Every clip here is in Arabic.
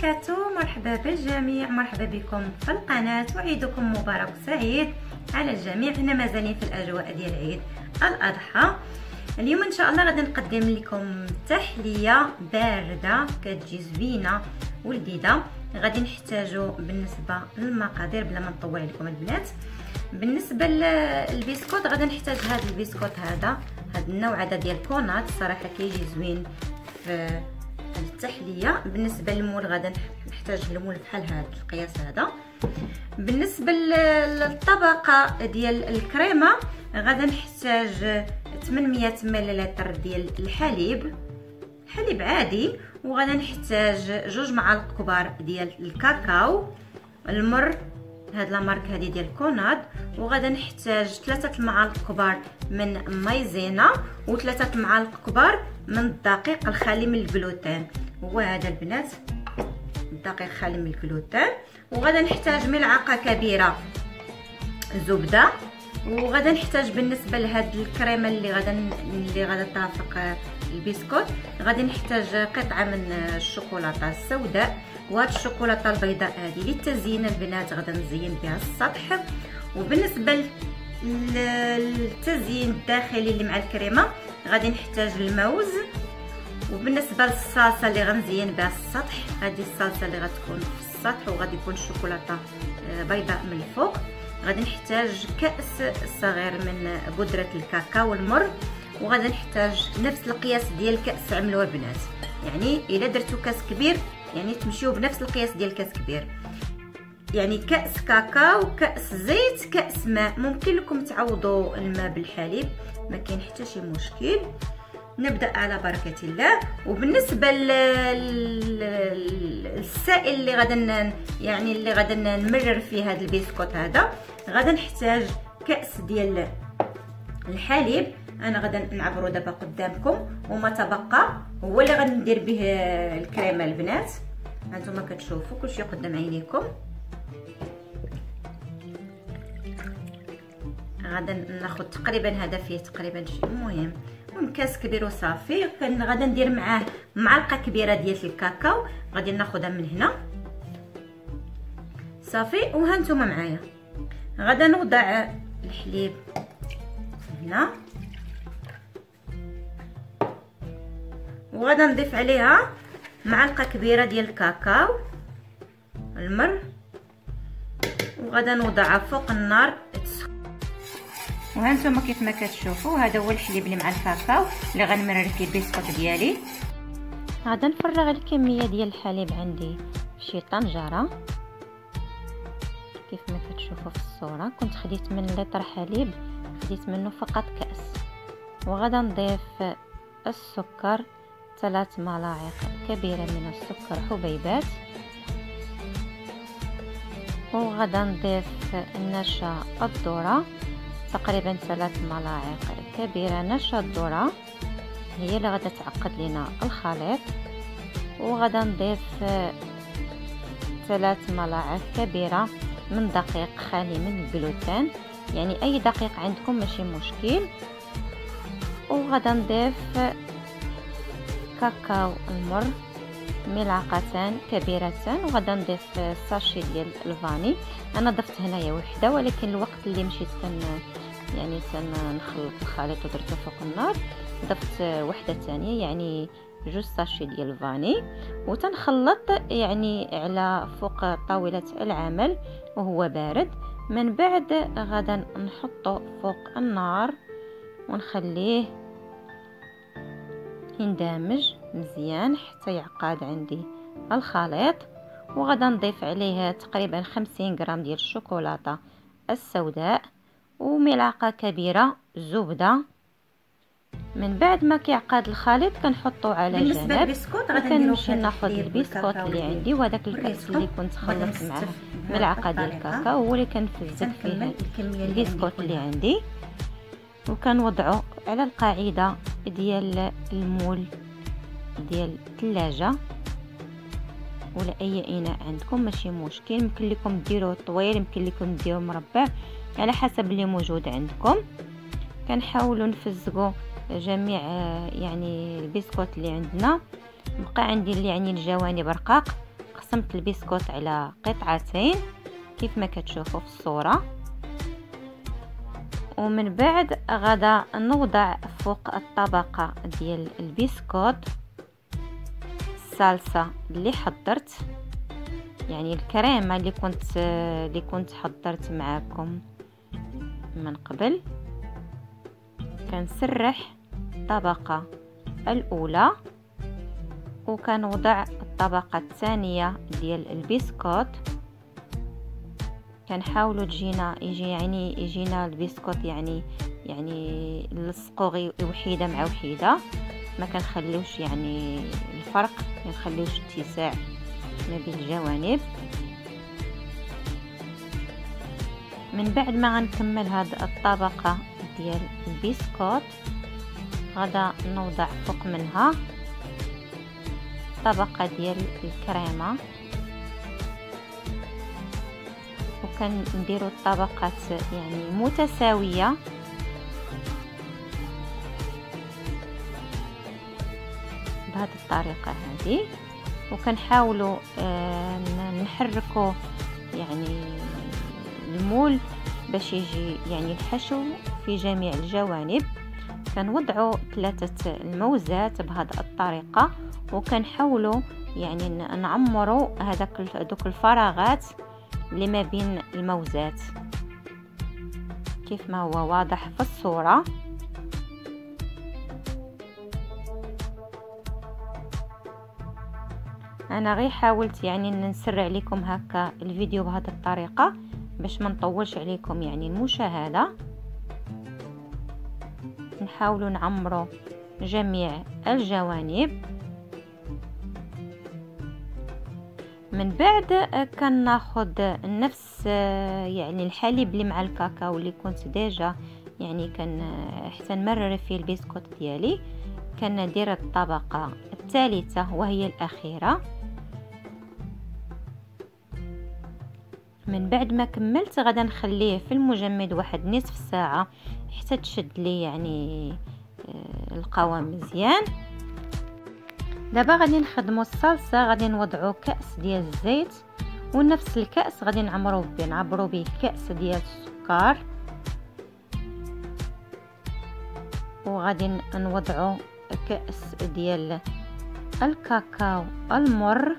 وبركاته. مرحبا بالجميع. مرحبا بكم في القناة. أعيدكم مبارك سعيد على الجميع. هنا مازالين في الأجواء ديال عيد الأضحى. اليوم إن شاء الله غادي نقدم لكم تحلية باردة كتجي زوينة ولذيذة. غادي نحتاجو بالنسبة للمقادير بلا ما نطول عليكم البنات. بالنسبة للبسكوت غادي نحتاج هذا البسكوت هذا. هذا النوع هذا ديال كونات. الصراحه كيجي زوين في التحليه بالنسبة للمول غادا نحتاج المول بحال هذا القياس هذا. بالنسبة للطبقة ديال الكريمة غادا نحتاج 800 ملل ديال الحليب. حليب عادي. وغادا نحتاج جوج معالق كبار ديال الكاكاو. المر. هاد لا مارك هادي ديال كوناد وغادا نحتاج ثلاثة المعالق كبار من مايزينا وثلاثه المعالق كبار من الدقيق الخالي من الجلوتين هو هذا البنات الدقيق خالي من الجلوتين وغادا نحتاج ملعقة كبيرة زبدة. وغادا نحتاج بالنسبة لهاد الكريمة اللي غادا اللي غادا ترافق البسكوت. غادي نحتاج قطعة من الشوكولاتة السوداء وهاد الشوكولاتة البيضاء هذه للتزيين البنات غادا نزين بها السطح. وبالنسبة للتزيين الداخلي اللي مع الكريمة غادي نحتاج الموز. وبالنسبة للصلصة اللي غنزين بها السطح هذه الصلصة اللي غتكون في السطح وغادي يكون الشوكولاتة آه، بيضاء من الفوق. غادي نحتاج كأس صغير من بودرة الكاكاو والمر وغادي نحتاج نفس القياس ديال الكاس عملوه البنات يعني إلا درتو كاس كبير يعني تمشيو بنفس القياس ديال كاس كبير. يعني كأس كاكاو كأس زيت كأس ماء. ممكن لكم تعوضوا الماء بالحليب ما كاين حتى شي مشكل. نبدأ على بركة الله. وبالنسبة للسائل اللي غادا يعني اللي غادا نمرر فيه هذا البسكوت هذا غادا نحتاج كأس ديال الحليب. أنا غادا نعبرو دابا قدامكم وما تبقى هو اللي غادي ندير به الكريمة البنات. هانتوما كتشوفوا كلشي قدام عينيكم. غادا ناخذ تقريبا هذا فيه تقريبا شي المهم كاس كبير وصافي. غادا ندير معاه معلقة كبيرة ديال الكاكاو. غادي ناخذها من هنا. صافي وها نتوما معايا. غادا نوضع الحليب هنا. وغادا نضيف عليها معلقة كبيرة ديال الكاكاو المر. وغادا نوضعها فوق النار وهانتوما كيف ما كتشوفوا هذا هو الحليب اللي مع الكاكاو اللي غنمرر فيه البسكوت ديالي. غادا نفرغ الكمية ديال الحليب عندي في شي طنجرة. كيف ما كتشوفوا في الصورة كنت خديت من لتر حليب خديت منه فقط كأس. وغادا نضيف السكر ثلاث ملاعق كبيرة من السكر حبيبات. وغادا نضيف النشا الذرة تقريبا ثلاث ملاعق كبيرة نشا الذرة. هي اللي غادا تعقد لنا الخليط. وغادا نضيف ثلاث ملاعق كبيرة من دقيق خالي من الجلوتين يعني أي دقيق عندكم ماشي مشكل. وغادا نضيف كاكاو المر ملعقتان كبيرتان. وغادا نضيف ساشي ديال الفاني. أنا ضفت هنايا وحدة ولكن الوقت اللي مشيت كان يعني تنخلط الخليط ودرته فوق النار ضفت وحدة ثانية يعني جوج ساشي ديال الفاني. وتنخلط يعني على فوق طاولة العمل وهو بارد. من بعد غدا نحطه فوق النار ونخليه يندمج مزيان حتى يعقد عندي الخليط. وغدا نضيف عليه تقريبا خمسين غرام ديال الشوكولاتة السوداء وملعقة كبيرة زبدة. من بعد ما كيعقد الخليط كنحطو على جنب وكنمشي ناخذ البسكوت اللي عندي وهذاك الكاس اللي كنت خلطت معاه. ملعقة ديال الكاكاو هو اللي كنفزك فيه. البسكوت اللي عندي. وكنوضعو على القاعدة ديال المول ديال الثلاجة. ولا أي إناء عندكم ماشي مشكل. يمكن لكم ديروه طويل يمكن لكم ديروه مربع على حسب اللي موجود عندكم. كنحاولوا نفزقوا جميع يعني البسكوت اللي عندنا. بقى عندي يعني الجوانب رقاق. قسمت البسكوت على قطعتين كيف ما كتشوفوا في الصورة. ومن بعد غدا نوضع فوق الطبقة ديال البسكوت الصلصة اللي حضرت يعني الكريمة اللي كنت اللي كنت حضرت معاكم من قبل. كنسرح. الطبقه الأولى وكنوضع الطبقة الثانية ديال البسكوت. كنحاولوا تجينا يجي يعني يجينا البسكوت يعني يعني نلصقو وحيدة مع وحيدة. ما كنخليوش يعني الفرق ما نخليوش اتساع ما بين الجوانب. من بعد ما غنكمل هاد الطبقة ديال البسكوت غدا نوضع فوق منها طبقة ديال الكريمة. وكنديروا الطبقات يعني متساوية. بهذه الطريقة هذه. وكنحاولوا آه نحركوا يعني المول باش يجي يعني الحشو في جميع الجوانب. كنوضعوا ثلاثة الموزات بهذه الطريقة وكنحاولوا يعني نعمروا هذاك دوك الفراغات اللي ما بين الموزات. كيف ما هو واضح في الصورة. أنا غير حاولت يعني نسرع لكم هكا الفيديو بهذه الطريقة باش ما نطولش عليكم يعني المشاهدة. نحاولوا نعمروا جميع الجوانب. من بعد كناخذ نفس يعني الحليب اللي مع الكاكاو اللي كنت ديجا يعني كان حتى نمرر فيه البسكوت ديالي. كندير الطبقة الثالثة وهي الأخيرة. من بعد ما كملت غدا نخليه في المجمد واحد نصف ساعة حتى تشد لي يعني آه، القوام مزيان. دابا غادي نخدموا الصلصة غادي نوضعوا كأس ديال الزيت ونفس الكأس غادي نعمرو به نعبرو به كأس ديال السكر. وغادي نوضعوا كأس ديال الكاكاو المر.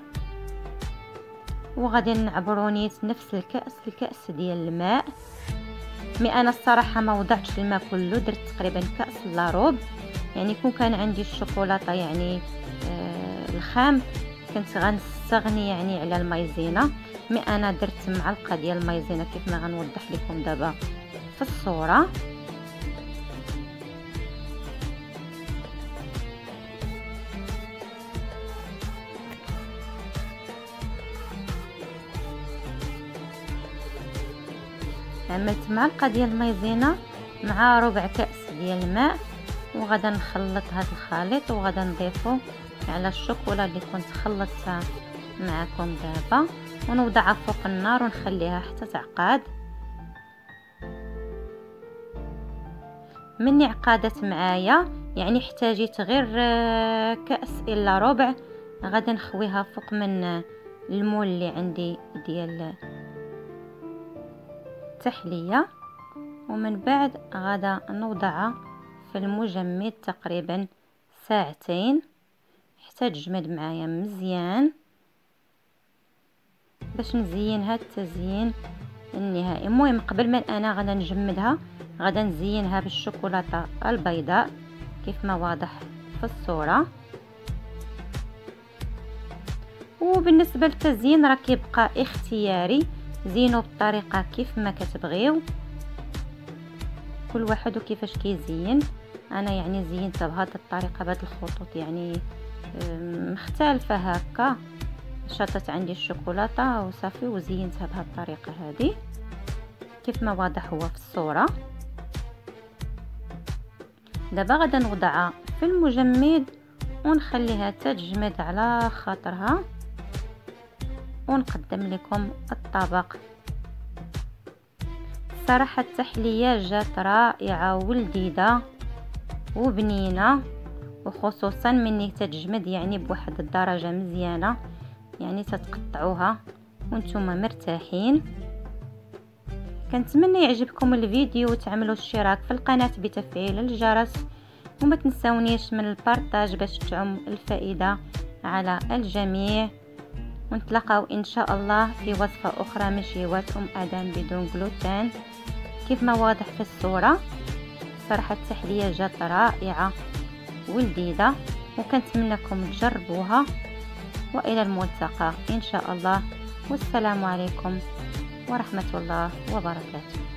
وغادي نعبرو نيت نفس الكأس الكأس ديال الماء. mais أنا الصراحه ما وضعتش الماء كله درت تقريبا كأس إلا ربع يعني كون كان عندي الشوكولاتة يعني آه الخام كنت غنستغني يعني على المايزينا. mais أنا درت معلقة ديال المايزينا كيف ما غنوضح لكم دابا في الصورة. عملت معلقة ديال المايزينا مع ربع كأس ديال الماء وغادا نخلط هذا الخليط وغادا نضيفو على الشوكولا اللي كنت خلطتها معكم دابا. ونوضعها فوق النار ونخليها حتى تعقاد. مني عقادت معايا يعني احتاجيت غير آه، كأس إلا ربع غادا نخويها فوق من المول اللي عندي ديال التحلية ومن بعد غادا نوضعها في المجمد تقريبا ساعتين. حتى تجمد معايا مزيان باش نزينها التزيين النهائي. المهم قبل ما أنا غادا نجمدها غادا نزينها بالشوكولاتة البيضاء كيف ما واضح في الصورة. وبالنسبة للتزيين راه كيبقى اختياري زينوا بالطريقة كيف ما كتبغيو. كل واحد وكيفاش كيزين. أنا يعني زينتها بهذه الطريقة بهذه الخطوط يعني مختلفة هكا. شطت عندي الشوكولاتة وصافي وزينتها بهذه الطريقة هذه. كيف ما واضح هو في الصورة. دابا غادا نوضعها في المجمد ونخليها تجمد على خاطرها. ونقدم لكم الطبق. صراحة التحلية جات رائعة ولذيذة وبنينة وخصوصا مني تتجمد يعني بواحد الدرجة مزيانة يعني تتقطعوها وأنتم مرتاحين. كنتمنى يعجبكم الفيديو وتعملوا اشتراك في القناة بتفعيل الجرس وما تنسونيش من البارطاج باش تعم الفائدة على الجميع. ونتلاقاو إن شاء الله في وصفة أخرى من شيوات ام آدم بدون جلوتين. كيف ما واضح في الصورة صراحة التحلية جات رائعة ولذيذة وكنتمنىكم تجربوها وإلى الملتقى إن شاء الله. والسلام عليكم ورحمة الله وبركاته.